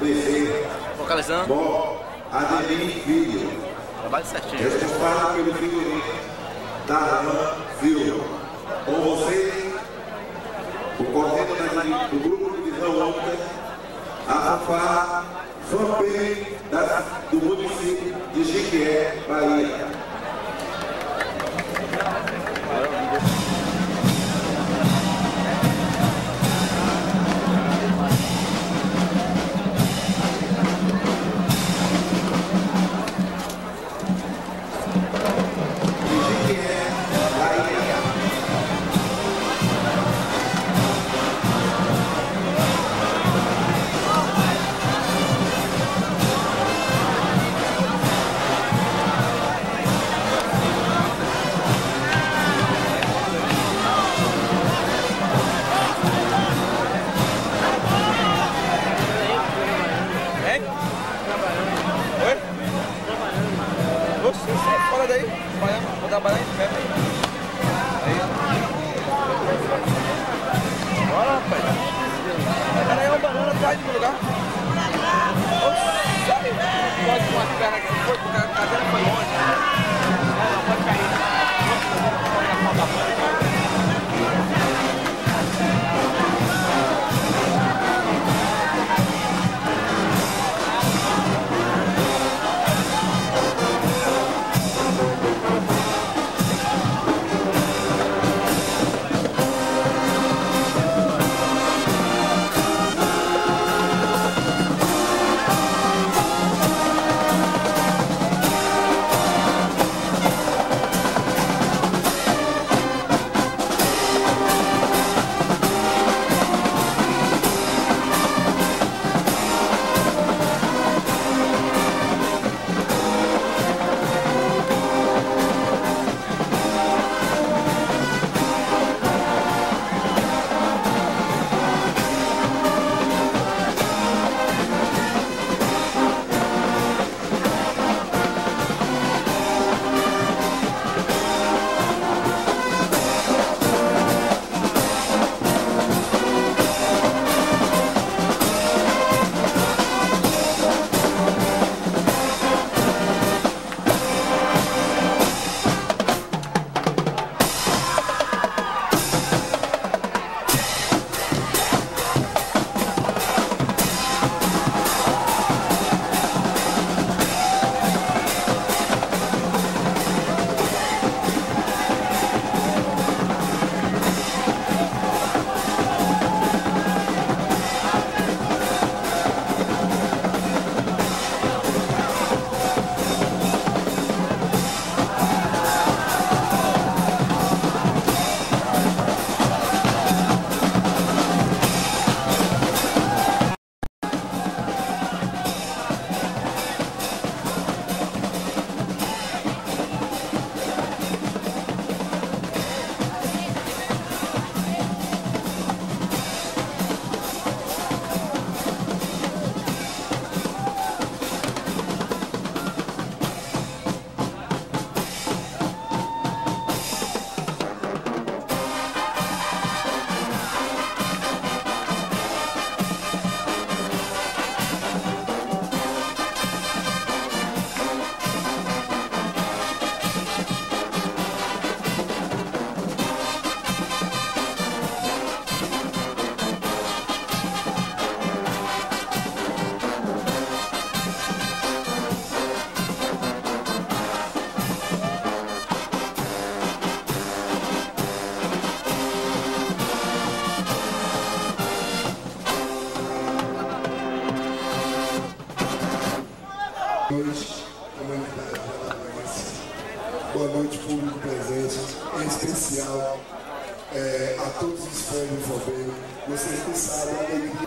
Bezerra. Focalizando. Bom, Adelim Filho. Trabalho certinho. Responsável pelo figurino, Darlan Silva. Com vocês, o coordenador do grupo de visão única, a Fanpage da- do município de Jiquié, Bahia. Sai. Pode com as pernas aqui. Noite, comunidade alagoense. Boa noite, público presente, em especial eh, a todos os fãs do Fobeiro. Vocês que sabem a alegria.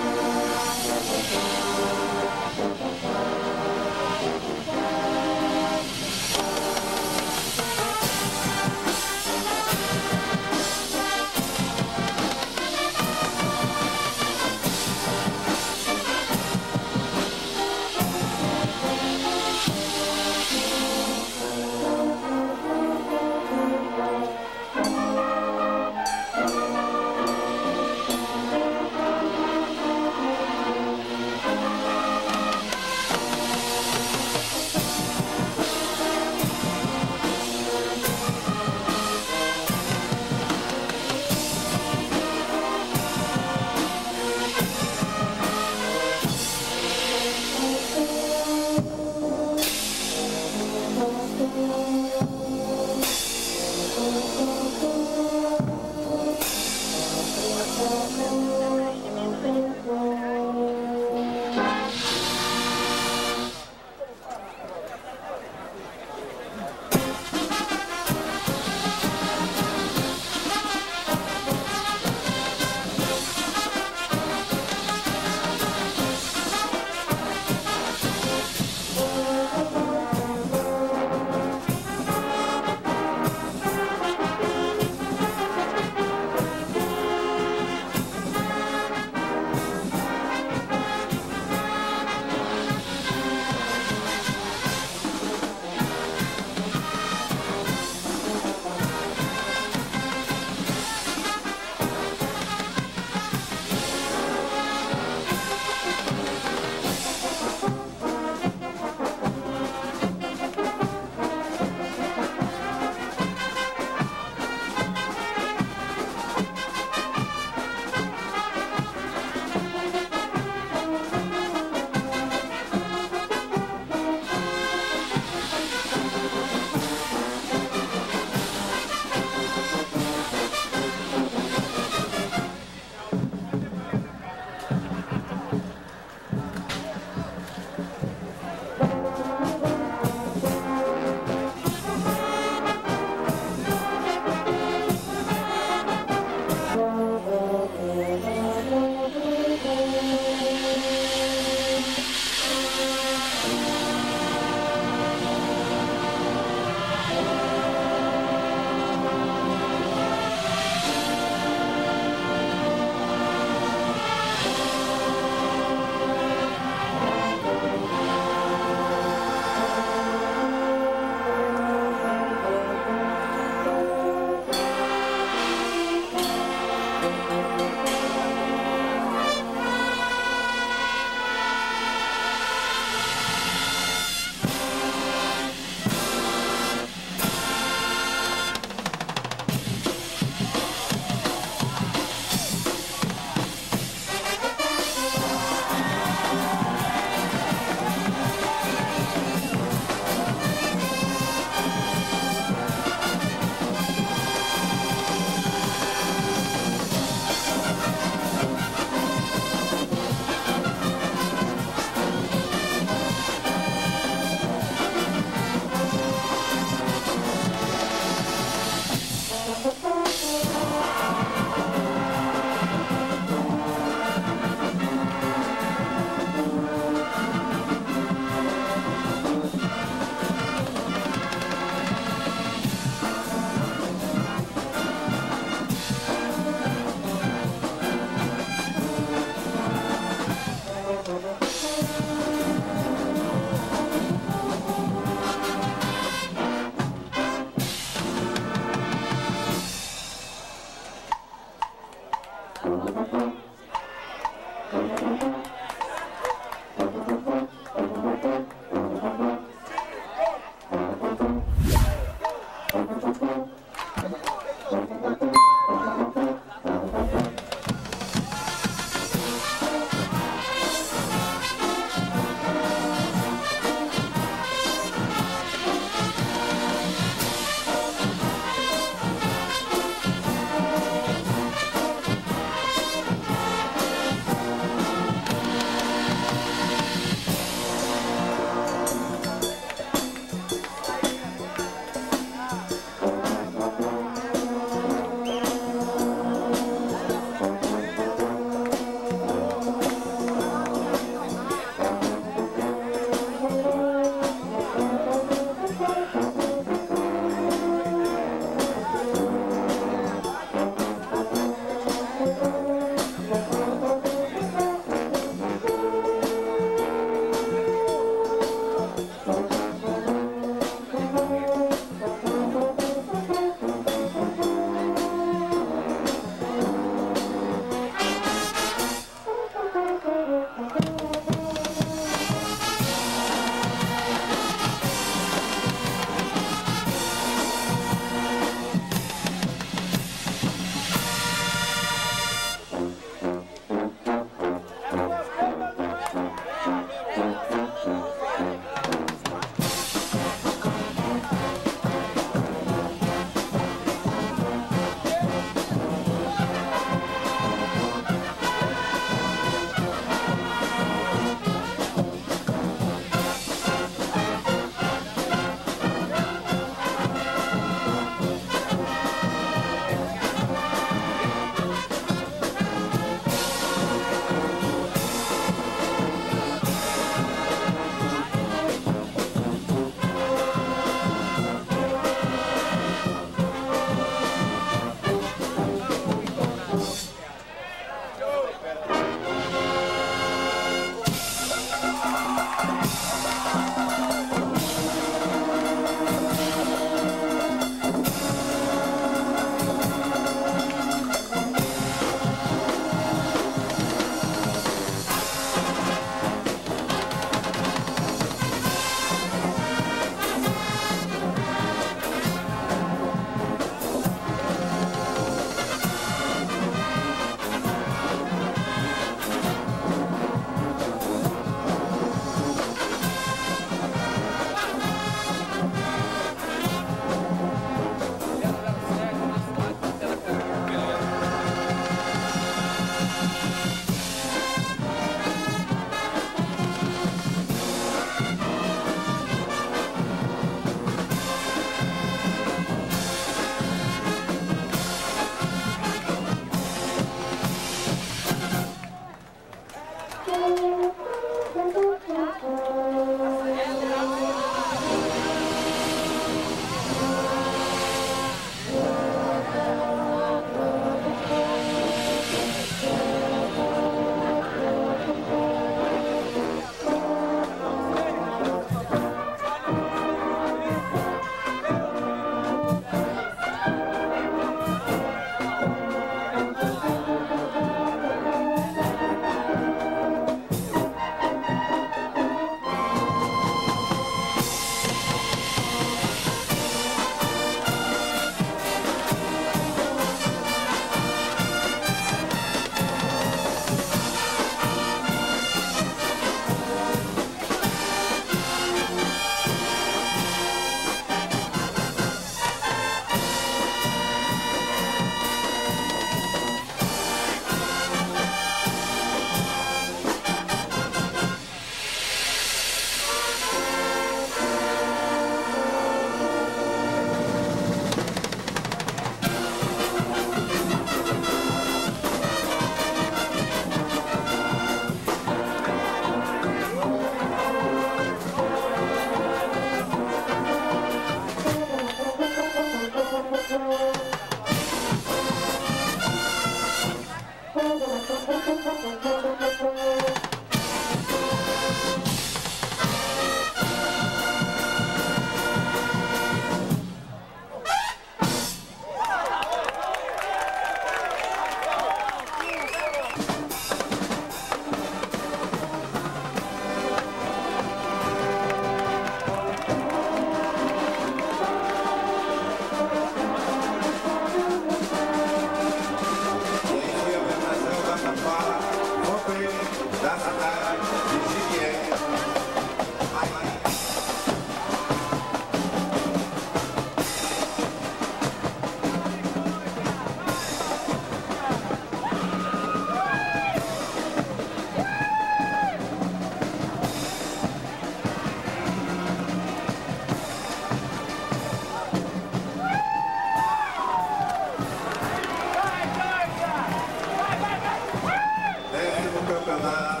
Guaraná,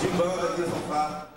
de banda de sofá.